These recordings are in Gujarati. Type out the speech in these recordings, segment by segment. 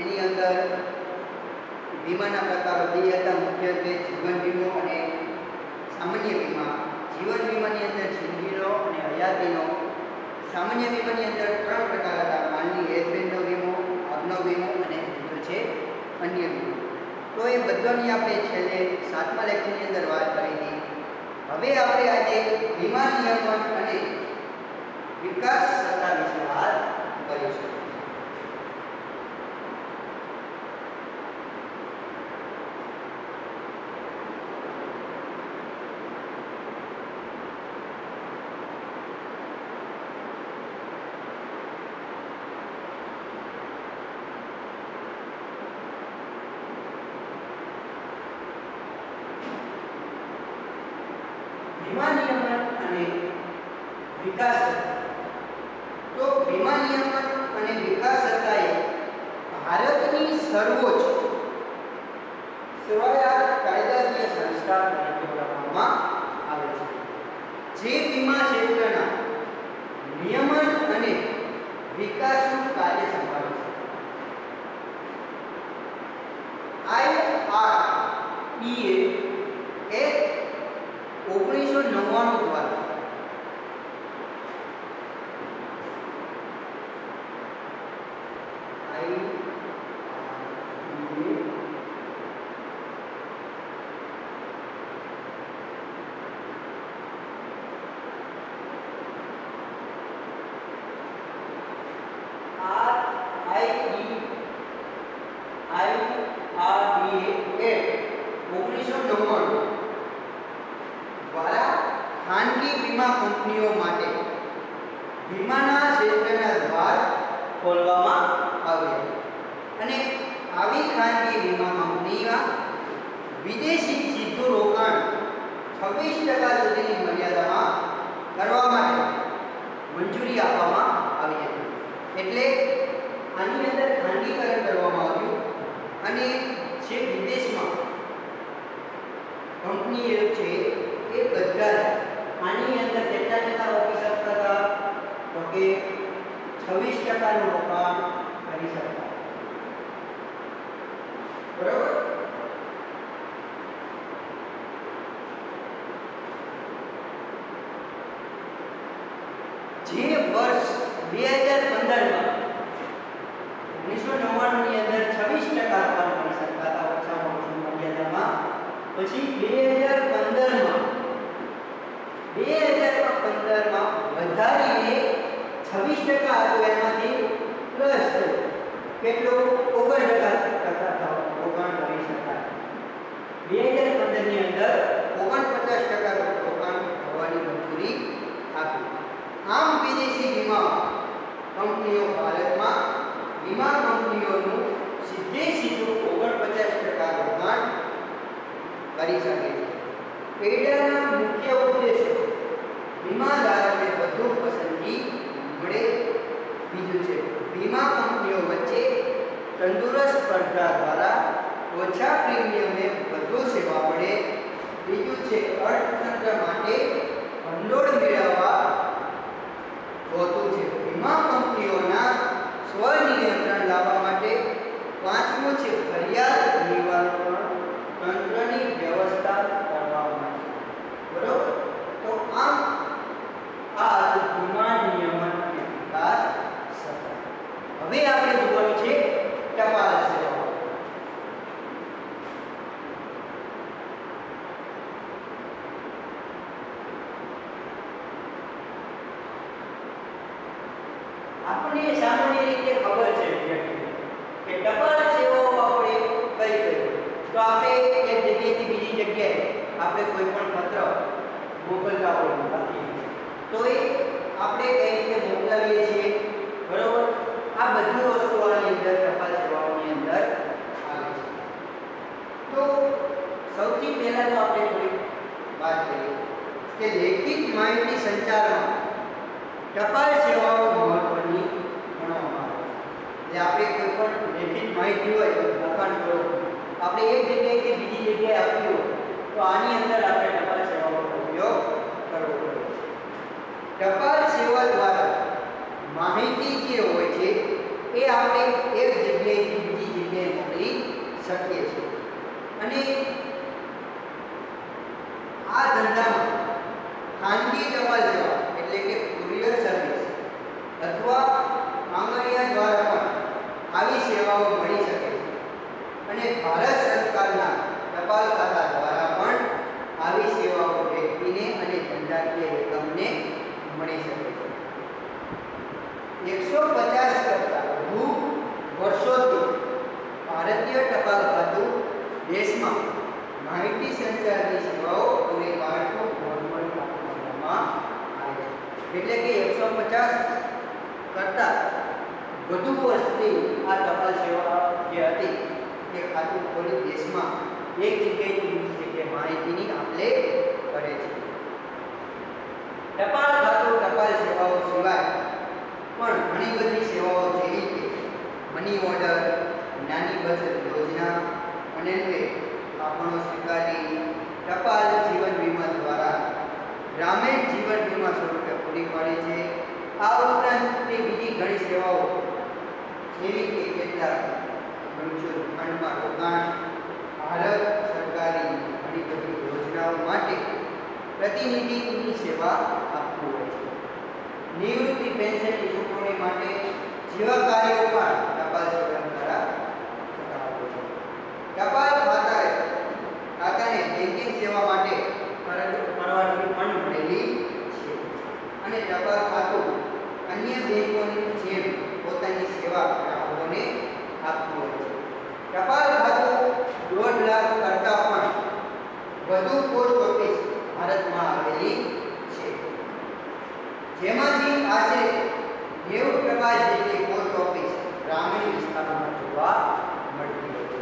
એની અંદર વીમાના પ્રકારો બે હતા. મુખ્યત્વે જીવન વીમો અને સામાન્ય વીમા. જીવન વીમાની અંદર જિંદગીનો અને હયાતીનો સામાન્ય વીમાની અંદર ત્રણ પ્રકાર હતા. માલની એજમેન્ટનો વીમો આગનો વીમો અને બીજો છે અન્ય વીમો. તો એ બધાની આપણે છેલ્લે સાતમા લેક્ચરની અંદર વાત કરી હતી હવે આપણે આજે વીમા નિયમન અને વિકાસ સત્તા વિશે વાત કરીશું વીમા નિયમન અને વિકાસ તો વીમા નિયમન અને વિકાસ સત્તાએ ભારતની સર્વોચ્ચ સેવાયા કાયદાકીય સંસ્થા તરીકે ઓળખવામાં આવે છે. જે વીમા ક્ષેત્રના નિયમન અને વિકાસનું કાર્ય સંભાળે છે આઈઆરપીએ એ ઓગણીસો નવ્વાણું દ્વારા R I E I R B એ ઓગણીસો નવ્વાણું દ્વારા ખાનગી વીમા કંપનીઓ માટે વીમાના ક્ષેત્રના દ્વાર ખોલવામાં આવ્યા અને આવી ખાનગી વીમા કંપનીમાં વિદેશી સીધું રોકાણ છવ્વીસ ટકા સુધીની મર્યાદામાં કરવા માટે મંજૂરી આપવામાં આવી હતી એટલે આની અંદર ખાનગીકરણ કરવામાં આવ્યું અને જે વિદેશમાં કંપનીઓ છે એ બધા આની અંદર કેટલા ટકા શકતા હતા તો કે છવ્વીસ ટકાનું રોકાણ કરી શકતા બરાબર જે વર્ષ બે હજાર પંદરમાં ઓગણીસો નવ્વાણુંની અંદર છવ્વીસ ટકા રોકાણ કરી શકતા હતા ઓછામાં ઓછું મર્યાદામાં પછી બે હજાર પંદરમાં બે હજાર પંદરમાં વધારીને છવ્વીસ ટકા હતું એમાંથી પ્લસ કેટલું ઓગણ ટકા ટકા રોકાણ કરી શકાય. બે હજાર પંદરની અંદર ઓગણપચાસ ટકા રોકાણ થવાની મંજૂરી આપી. આમ વિદેશી વીમા કંપનીઓ ભારતમાં વીમા કંપનીઓનું સીધે સીધું ઓગણપચાસ ટકા રોકાણ કરી શકે છે. પેડાના મુખ્ય ઉદ્દેશો વીમાધારકને વધુ પસંદગી મળે બીજું છે, વીમા કંપનીઓ વચ્ચે તંદુરસ્ત સ્પર્ધા દ્વારા ઓછા પ્રીમિયમે વધુ સેવા મળે. બીજું છે, અર્થતંત્ર માટે ભંડોળ મેળવવા હોતું છે વીમા કંપનીઓના સ્વનિયંત્રણ લાવવા માટે પાંચમું છે ફરિયાદ નિવારણ તંત્રની વ્યવસ્થા કરવા માટે બરોબર તો આમ આ વીમા નિયમન અને વિકાસ સત્તા હવે આપણે જોવાનું છે ટપાલ સેવાઓ આપણને સામાન્ય રીતે ખબર છે વિદ્યાર્થીઓ, કે ટપાલ સેવાઓ આપણે કઈ કઈ તો આપણે એક જગ્યાએથી બીજી જગ્યાએ આપણે કોઈ પણ પત્ર મોકલતા હોય તો એ આપણે કઈ રીતે મોકલાવીએ છીએ? બરોબર? આ બધી વસ્તુ આની અંદર ટપાલ સેવાઓની અંદર આવે છે. તો સૌથી પહેલા તો આપણે થોડી વાત કરીએ કે લેખિત માહિતી સંચારમાં ટપાલ સેવાઓ મહત્વની ગણવામાં આવે છે. એટલે આપણે કોઈ પણ લેખિત માહિતી હોય તો લખાણ કરો આપણે એક જગ્યાએથી બીજી જગ્યાએ આપી હોય તો આની અંદર આપણે ટપાલ સેવાનો ઉપયોગ કરવો પડે. ટપાલ સેવા દ્વારા માહિતી જે હોય છે, એ આપણે એક જગ્યાએથી બીજી જગ્યાએ મોકલી શકીએ છીએ. અને આ ધંધામાં ખાનગી ટપાલ સેવા એટલે કે કુરિયર સર્વિસ અથવા આંગણિયા દ્વારા પણ આવી સેવાઓ મળી શકે છે. અને ભારત સરકારના ટપાલ ખાતા દ્વારા પણ આવી સેવાઓ વ્યક્તિને અને ધંધાકીય એકમને મળી શકે છે એકસો પચાસ કરતાં વધુ વર્ષોથી ભારતીય ટપાલ ખાતું દેશમાં માહિતી સંચારની સેવાઓ પૂરી પાડતું નોર્મલ આપવામાં આવે છે. એટલે કે એકસો પચાસ કરતાં વધુ વર્ષથી આ ટપાલ સેવા જે હતી એ ખાતું ખોલી દેશમાં એક જગ્યાએથી જગ્યાએ માહિતીની આપલે કરે છે. ટપાલ ખાતું ટપાલ સેવાઓ સિવાય પણ ઘણી બધી સેવાઓ જેવી કે મની ઓર્ડર નાની બચત યોજના, અને આપણો સ્વીકારી ટપાલ જીવન વીમા દ્વારા ગ્રામીણ જીવન વીમા સ્વરૂપે પૂરી પાડે છે. આ ઉપરાંત તે બીજી ઘણી સેવાઓ જેવી કે કેટલાક મ્યુચ્યુઅલ ફંડમાં રોકાણ, ભારત સરકારી ઘણી બધી યોજનાઓ માટે પ્રતિનિધિની સેવા આપવું હોય છે. નિવૃત્તિ પેન્શન ચૂકવણી માટે જેવા કાર્યો પણ ટપાલ સેવા દ્વારા ટપાલ ખાતાએ ખાતાને બેન્કિંગ સેવા માટે પરવાનગી પણ મળેલી છે. અને ટપાલ ખાતું અન્ય બેંકોની જેમ પોતાની સેવા ગ્રાહકોને આપતું હોય છે. ટપાલ ખાતું દોઢ લાખ કરતાં પણ વધુ પોસ્ટ ઓફિસ ભારતમાં આવેલી છે જેમાંથી આશરે નેવું ટકા જેટલી પોસ્ટ ઓફિસ ગ્રામીણ વિસ્તારોમાં જોવા મળતી હોય છે.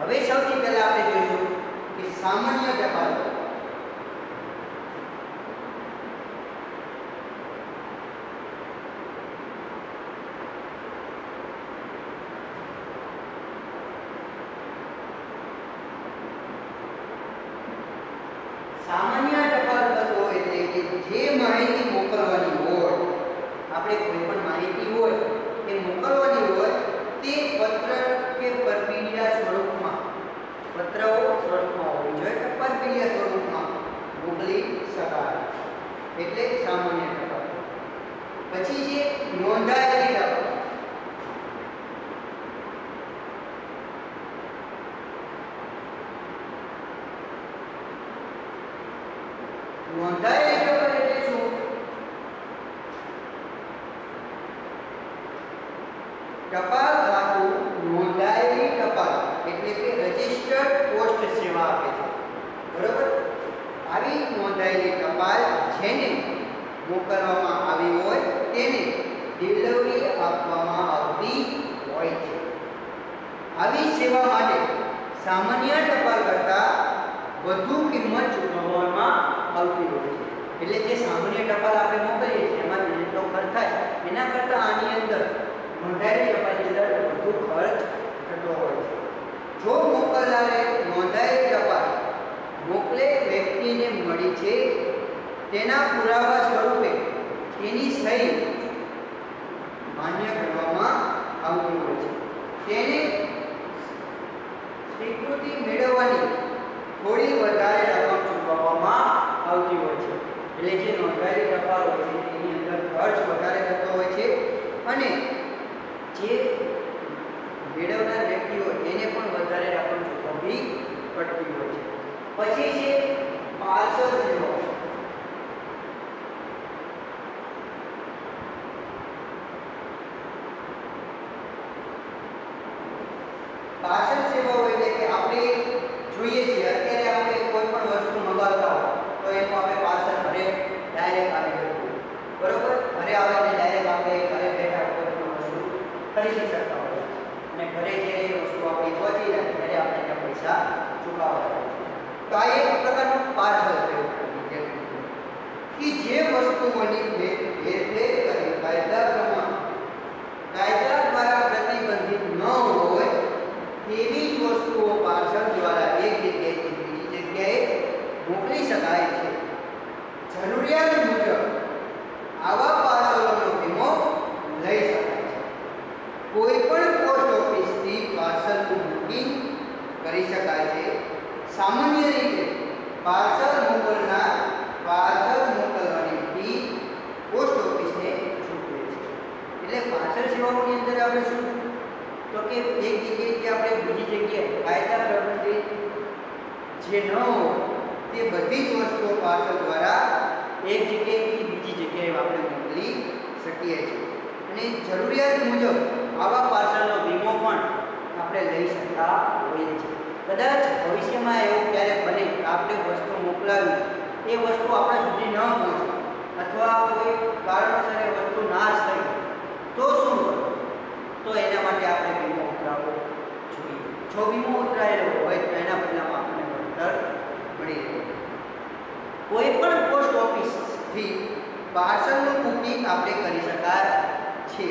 હવે સૌથી પહેલાં આપણે જોઈશું કે સામાન્ય ટપાલ સામાન્ય ટપાલ પત્રો એટલે કે જે માહિતી મોકલવાની હોય આપણે કોઈ પણ માહિતી હોય, એ મોકલવાની હોય, તે પત્ર કે પરપીડિયા સ્વરૂપમાં. પત્રો સ્વરૂપમાં હોવી જોઈએ કે પરપીડિયા સ્વરૂપમાં? મોકલી શકાય એટલે સામાન્ય ટપાલ પછી છે નોંધાયેલી ટપાલ નોંધાયેલી ટપાલ એટલે શું ટપાલ ખાતું નોંધાયેલી ટપાલ એટલે કે રજિસ્ટર્ડ પોસ્ટ સેવા આપે છે બરોબર આવી નોંધાયેલી ટપાલ જેને મોકલવામાં આવી હોય તેને ડિલિવરી આપવામાં આવતી હોય છે આવી સેવા માટે સામાન્ય ટપાલ કરતાં વધુ કિંમત ચૂકવવામાં આવતી હોય છે એટલે જે સામાન્ય ટપાલ આપણે મોકલીએ છીએ એમાં જેટલો ખર્ચ થાય એના કરતાં આની અંદર નોંધાયેલી ટપાલની અંદર વધુ ખર્ચ થતો હોય છે. જો મોકલનારે નોંધાયેલી ટપાલ મોકલે વ્યક્તિને મળી છે, તેના પુરાવા સ્વરૂપે તેની સહી માન્ય કરવામાં આવતી હોય છે. તેને સ્વીકૃતિ મેળવવાની થોડી વધારે રકમ ચૂકવવામાં આવતી હોય છે. એટલે જે નોંધાયેલી ટપાલ હોય છે એની અંદર ખર્ચ વધારે અને જે મેળવનાર વ્યક્તિ હોય, એને પણ વધારે રકમ ચૂકવવી પડતી હોય છે. પછી છે પાર્સલ સેવા પાર્સલ સેવાઓ એટલે કે આપણે જોઈએ છીએ અત્યારે આપણે કોઈ પણ વસ્તુ મંગાવતા હોય તો એનું આપણે પાર્સલ ઘરે ડાયરેક્ટ આવી જતું બરોબર ઘરે આવે એટલે ડાયરેક્ટ આપણે ઘરે બેઠા કોઈ પણ વસ્તુ ખરીદી શકતા હોય અને ઘરે જે વસ્તુ આપણી પહોંચી જાય, ત્યારે આપણે ત્યાં પૈસા ચૂકવવા તો આ એક પ્રકારનું પાર્સલ છે. કે જે વસ્તુઓની હેરફેર કરી કાયદા પ્રમાણે કાયદા દ્વારા પ્રતિબંધિત ન હોય તેવી જ વસ્તુઓ પાર્સલ દ્વારા એક જગ્યાએથી બીજી જગ્યાએ મોકલી શકાય છે જરૂરિયાત મુજબ આવા પાર્સલોનો વીમો લઈ શકાય છે કોઈ પણ પોસ્ટ ઓફિસથી પાર્સલનું બુકિંગ કરી શકાય છે સામાન્ય રીતે પાર્સલ મોકલનાર પાર્સલ મોકલવાની ફી પોસ્ટ ઓફિસને ચૂકવે છે સેવાઓની અંદર આપણે શું? તો કે એક જગ્યાએથી આપણે બીજી જગ્યાએ કાયદા પ્રબંધિત જે ન હોય, તે બધી જ વસ્તુઓ પાર્સલ દ્વારા એક જગ્યાએથી બીજી જગ્યાએ આપણે મોકલી શકીએ છીએ. અને જરૂરિયાત મુજબ આવા પાર્સલનો વીમો પણ આપણે લઈ શકતા હોઈએ છીએ. કદાચ ભવિષ્યમાં એવું ક્યારેક બને કે આપણે વસ્તુ મોકલાવી, એ વસ્તુ આપણા સુધી ન પહોંચે, અથવા કોઈ કારણોસર એ વસ્તુ નાશ થઈ તો શું તો એના માટે આપણે વીમો ઉતરાવવો જોઈએ. જો વીમો ઉતરાયેલો હોય, તો એના બદલામાં આપણને વળતર મળી રહે. કોઈ પણ પોસ્ટ ઓફિસથી પાર્સલનું બુકિંગ આપણે કરી શકાય છે.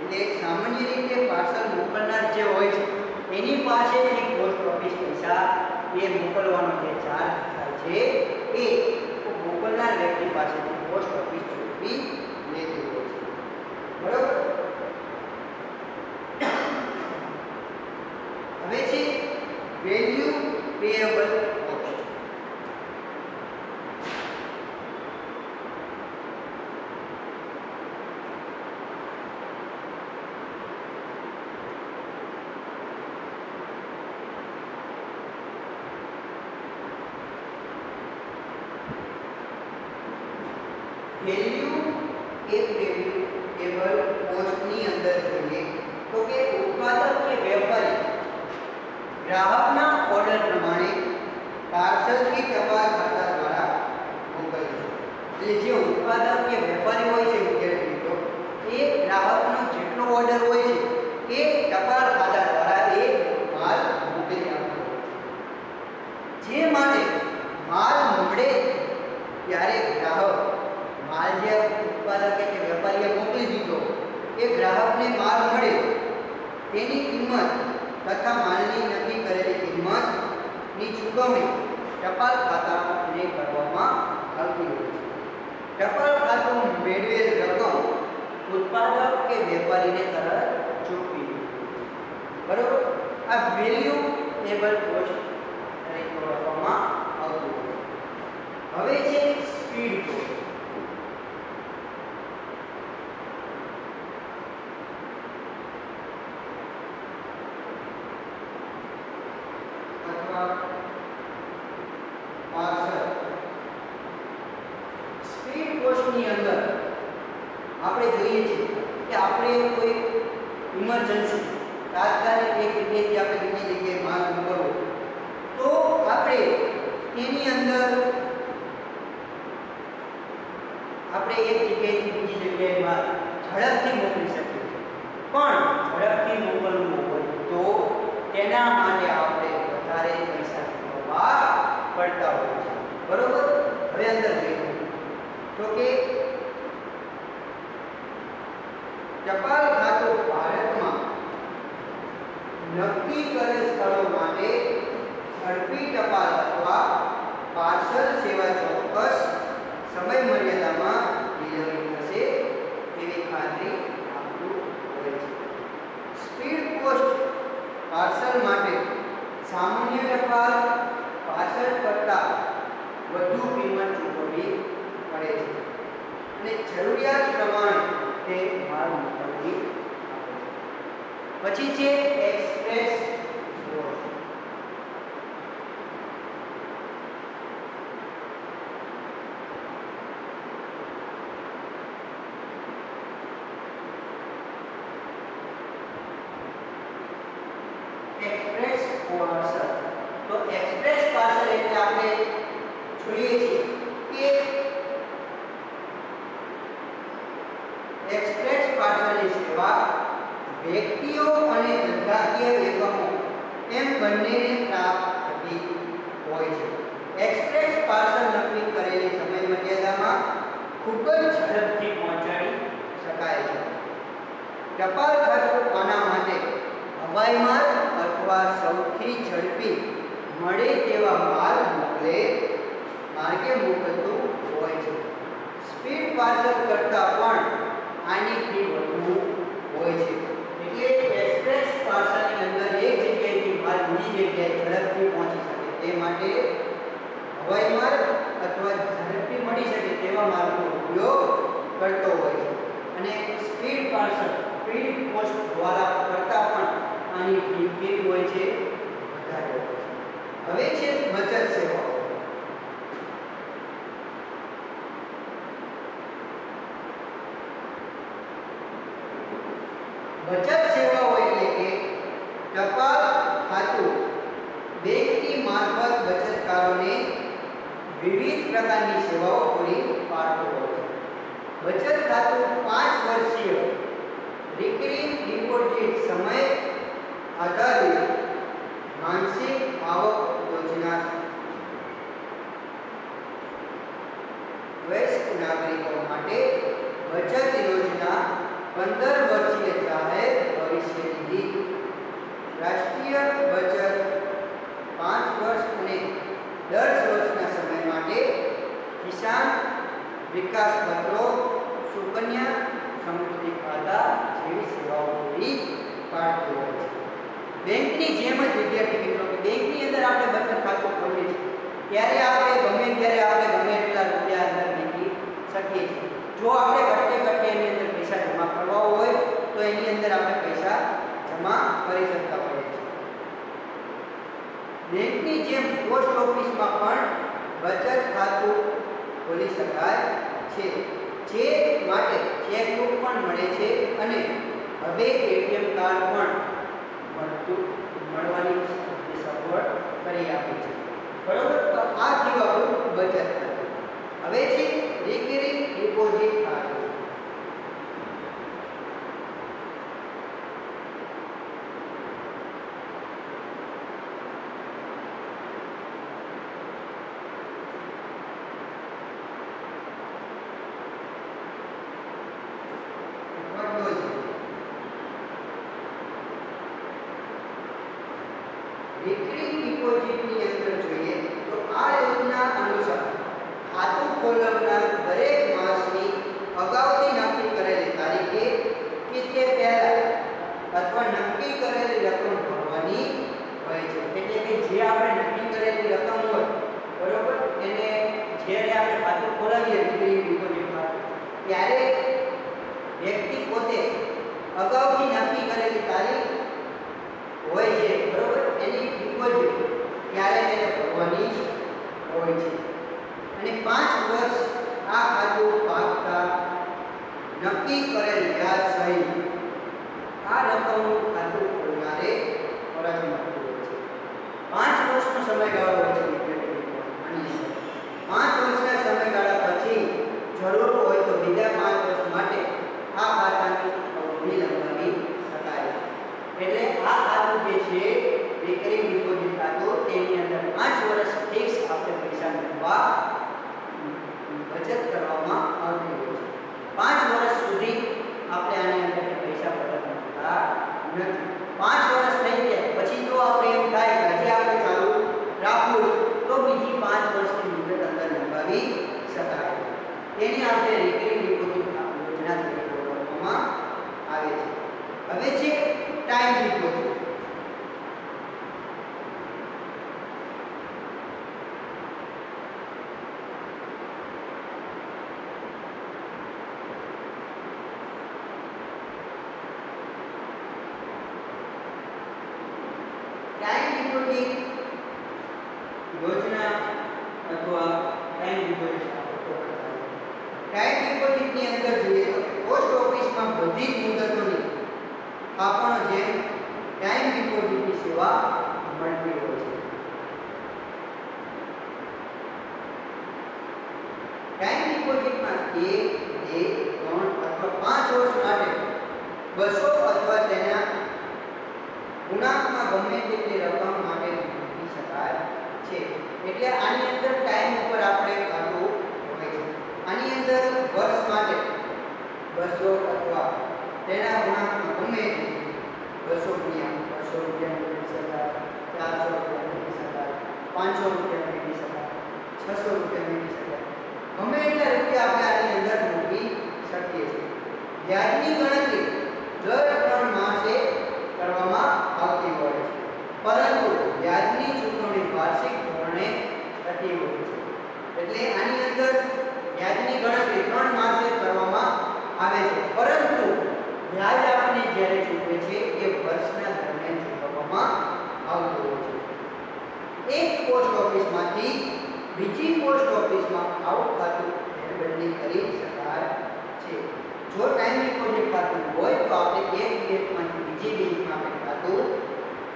એટલે સામાન્ય રીતે પાર્સલ મોકલનાર જે હોય છે, એની પાસેથી પોસ્ટ ઓફિસ પૈસા એ મોકલવાનો જે ચાર્જ થાય છે, એ મોકલનાર વ્યક્તિ પાસેથી પોસ્ટ ઓફિસ ચૂકવી લેતી બરોબર? હવે છે વેલ્યુ પેએબલ કોસ્ટ વેલ્યુ એક તો કે ઉત્પાદક કે વેપારી ગ્રાહકના ઓર્ડર પ્રમાણે પાર્સલથી ટપાલ ખાતા દ્વારા મોકલે છે. એટલે જે ઉત્પાદક કે વેપારી હોય છે વિદ્યાર્થી મિત્રો, એ ગ્રાહકનો જેટલો ઓર્ડર હોય છે એ ટપાલ ખાતા દ્વારા એ માલ મોકલી આપતો જે માટે માલ મળે ત્યારે ગ્રાહક માલ જે ઉત્પાદકે કે વેપારીએ મોકલી દીધો, એ ગ્રાહકને માલ મળે તેની કિંમત તથા માલની નક્કી કરેલી કિંમતની ચૂકવણી ટપાલ ખાતાને કરવામાં આવતી હોય છે. ટપાલ ખાતું મેળવેલ રકમ ઉત્પાદક કે વેપારીને તરત ચૂકવી બરોબર? આ વેલ્યુ ટેબલ કોસ્ટ તરીકે ઓળખવામાં આવતું હોય હવે છે સ્પીડ કોસ્ટ અથવા પાર્સલ સ્પીડ કોસ્ટની અંદર આપણે જોઈએ છીએ કે આપણે કોઈ ઇમરજન્સી તાત્કાલિક એક જગ્યાએથી આપણે બીજી જગ્યાએ માલ મોકલવો તો આપણે એની અંદર આપણે એક જગ્યાએથી બીજી જગ્યાએ ઝડપથી મોકલી શકીએ પણ ઝડપથી મોકલવું હોય તો તેના માટે આપણે વધારે પૈસા ચૂકવવા પડતા હોય છે. બરોબર? હવે અંદર જોઈએ. તો કે ટપાલ ખાતું ભારતમાં નક્કી કરેલ સ્થળો માટે ઝડપી ટપાલ અથવા પાર્સલ સેવા ચોક્કસ સમય મર્યાદામાં ડિલિવરી થશે તેવી ખાતરી આપતું હોય છે. સ્પીડ પોસ્ટ પાર્સલ માટે સામાન્ય ટપાલ પાર્સલ કરતાં વધુ કિંમત ચૂકવવી પડે છે. અને જરૂરિયાત પ્રમાણે તે માલ મોકલવી પછી છે એક્સપ્રેસ પોસ્ટ એક્સપ્રેસ પાર્સલ તો એક્સપ્રેસ પાર્સલ એટલે આપણે જોઈએ છીએ કે એક્સપ્રેસ પાર્સલની સેવા વ્યક્તિઓ અને ધંધાકીય એકમો એમ બંનેને પ્રાપ્ત થતી હોય છે. એક્સપ્રેસ પાર્સલ નક્કી કરેલી સમય મર્યાદામાં ખૂબ જ ઝડપથી પહોંચાડી શકાય છે. ટપાલ ખર્ચ આના માટે હવાઈ માર્ગ અથવા સૌથી ઝડપી મળે તેવા માલ મોકલે માર્ગે મોકલતું હોય છે. સ્પીડ પાર્સલ કરતાં પણ આની ફી વધુ હોય છે. એટલે એક્સપ્રેસ પાર્સલની અંદર એક જગ્યાએથી માલ બીજી જગ્યાએ ઝડપથી પહોંચી શકે. તે માટે હવાઈ માર્ગ અથવા ઝડપથી મળી શકે તેવા માર્ગનો ઉપયોગ કરતો હોય છે. અને સ્પીડ પાર્સલ, સ્પીડ પોસ્ટ દ્વારા કરતાં પણ આની કિંમત હોય છે વધારે હોય છે. હવે છે બચત સેવાઓ બચત સેવાઓ એટલે કે ટપાલ ખાતું બેંકની મારફત બચતકારોને વિવિધ પ્રકારની સેવાઓ પૂરી પાડતું હોય છે બચત ખાતું પાંચ વર્ષીય રિકરિંગ ડિપોઝિટ સમય આધારિત માનસિક આવક યોજના વયસ્ક નાગરિકો માટે બચત યોજના પંદર વર્ષીય જાહેર ભવિષ્ય નિધિ રાષ્ટ્રીય બચત પાંચ વર્ષ અને દસ વર્ષના સમય માટે કિસાન વિકાસ પત્રો, સુકન્યા સમૃદ્ધિ ખાતા જેવી સેવાઓ પૂરી પાડતી હોય છે. બેંકની જેમ જ વિદ્યાર્થી મિત્રો બેંકની અંદર આપણે બચત ખાતું ખોલીએ છીએ. ત્યારે આપણે ગમે ત્યારે આપણે ગમે એટલા રૂપિયા અંદર નીકળી શકીએ છીએ. જો આપણે ઘટકે ઘટકે એની અંદર પૈસા જમા કરવા હોય, તો એની અંદર આપણે પૈસા જમા કરી શકતા હોઈએ છીએ. બેંકની જેમ પોસ્ટ ઓફિસમાં પણ બચત ખાતું ખોલી શકાય છે. જે માટે ચેકબુક પણ મળે છે અને હવે એટીએમ કાર્ડ પણ મળતું, મળવાની સગવડ કરી આપે છે. બરોબર? તો આ આપણું બચત હવે છે રિકરિંગ ડિપોઝિટ ખાતું રિકરિંગ ડિપોઝિટની અંદર જોઈએ તો આ યોજના અનુસાર ખાતું ખોલવનાર દરેક માસની અગાઉથી નક્કી કરેલી તારીખે કે તે પહેલા અથવા નક્કી કરેલી રકમ ભરવાની હોય છે એટલે કે જે આપણે નક્કી કરેલી રકમ હોય બરોબર એને જ્યારે આપણે ડિપોઝિટ ખાતું ત્યારે વ્યક્તિ પોતે અગાઉથી નક્કી કરેલી તારીખ હોય છે, બરોબર? એની ડિપોઝિટ ત્યારે તેને ભરવાની હોય છે. અને પાંચ વર્ષ આ ખાતું પાકતા નક્કી કરેલ વ્યાજ સહિત આ રકમનું ખાતું ખોલનારે ફરજ હોય છે. પાંચ વર્ષનો સમયગાળો હોય છે અંદર પાંચ વર્ષના સમયગાળા પછી જરૂર હોય તો બીજા પાંચ વર્ષ માટે આ ખાતાની અવધિ લંબાવી શકાય. એટલે આ ખાતું જે છે રિકરિંગ ડિપોઝિટ ખાતું, તેની અંદર પાંચ વર્ષ ફિક્સ આપણે પૈસા મૂકવા, બચત કરવામાં આવતી હોય છે. પાંચ વર્ષ સુધી આપણે આની અંદર પૈસા બચત મૂકતા નથી. પાંચ વર્ષ થઈ ગયા, પછી જો આપણે એમ થાય, હજી આપણે ચાલુ રાખવું તો બીજી પાંચ વર્ષની મુદત શકાય. તેની આપણે રિકરિંગ ડિપોઝિટ યોજના તરીકે ઓળખવામાં આવે છે. હવે છે ટાઈમ ડિપોઝિટ બસો અથવા તેના ગુણાંકમાં ગમે બસો રૂપિયા બસો રૂપિયા મેળવી શકાય, ચારસો રૂપિયા મેળવી શકાય, પાંચસો રૂપિયા મેળવી શકાય, છસો રૂપિયા મેળવી શકાય. ગમે એટલા રૂપિયા આપણે આની અંદર મૂકી શકીએ છીએ. વ્યાજની ગણતરી દર ત્રણ માસે કરવામાં આવતી હોય છે. પરંતુ વ્યાજની ચૂકવણી વાર્ષિક ધોરણે થતી હોય છે. એટલે આની અંદર વ્યાજની ગણતરી ત્રણ માસે કરવામાં આવે છે. પરંતુ વ્યાજ આપણને જ્યારે ચૂકવે છે, એ વર્ષના દરમિયાન ચૂકવવામાં આવતું હોય છે. એક પોસ્ટ ઓફિસમાંથી બીજી પોસ્ટ ઓફિસમાં આવું ખાતું ફેરબદલી કરી શકાય છે. જો ટાઈમ ડિપોઝિટ ખાતું હોય, તો આપણે એક બેંકમાંથી બીજી બેંકમાં આપણે ખાતું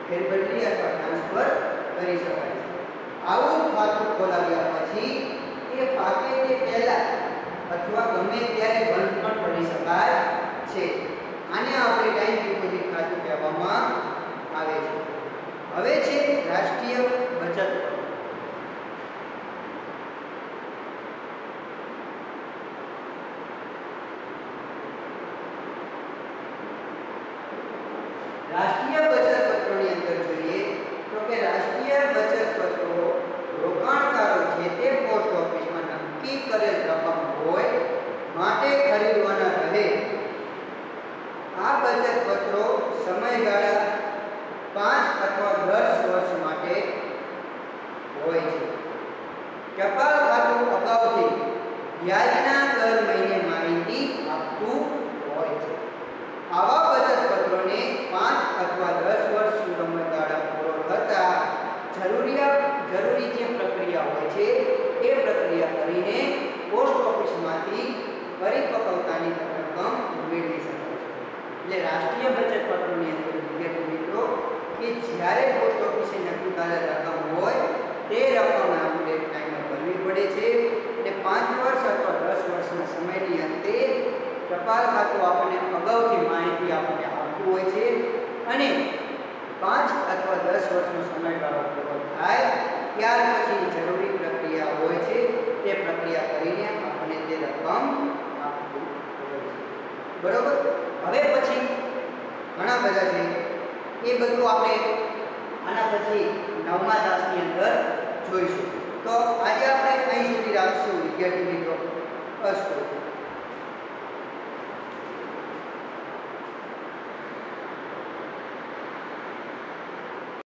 ફેરબદલી અથવા ટ્રાન્સફર કરી શકાય છે. આવું ખાતું ખોલાવ્યા પછી એ પાકે તે પહેલા અથવા ગમે ત્યારે બંધ પણ કરી શકાય છે. આને આપણે ટાઈમ ડિપોઝિટ ખાતું કહેવામાં આવે છે. હવે છે રાષ્ટ્રીય બચત પત્ર. રાષ્ટ્રીય બચત પત્રોની અંદર જોઈએ તો કે રાષ્ટ્રીય બચત પત્રો રોકાણકારો જે તે પોસ્ટ ઓફિસમાં નક્કી કરેલ રકમ હોય માટે ખરીદવાના રહે આ બચત પત્રો સમયગાળા પાંચ અથવા દસ વર્ષ માટે હોય છે. ટપાલ ખાતું અગાઉથી વ્યાજના દર મહિને માહિતી આપતું હોય છે આવા બચત પત્રોને પાંચ અથવા દસ વર્ષ સમયગાળા પૂરો થતા જરૂરિયાત જરૂરી જે પ્રક્રિયા હોય છે એ પ્રક્રિયા કરીને પોસ્ટ ઓફિસમાંથી પરિપક્વતાની રકમ મેળવી શકાય છે એટલે રાષ્ટ્રીય બચત પત્રોની અંદર વિદ્યાર્થી મિત્રો કે જ્યારે પોસ્ટ ઓફિસે નક્કી કરેલ રકમ હોય તે રકમ આપણે ટાઈમે ભરવી પડે છે અને પાંચ વર્ષ અથવા દસ વર્ષના સમયની અંતે ટપાલ ખાતું આપણને અગાઉથી માહિતી આપણને આપતું હોય છે. અને પાંચ અથવા દસ વર્ષનો સમયગાળો પૂરો થાય ત્યાર પછી જરૂરી પ્રક્રિયા હોય છે. તે પ્રક્રિયા કરીને આપણને તે રકમ આપતું હોય છે. બરોબર? હવે પછી ઘણા બધા છે. એ બધું આપણે આના પછી નવમા તાસની અંદર જોઈશું. તો આજે આપણે અહીં સુધી રાખશું. વિદ્યાર્થી મિત્રો, અસ્તુ.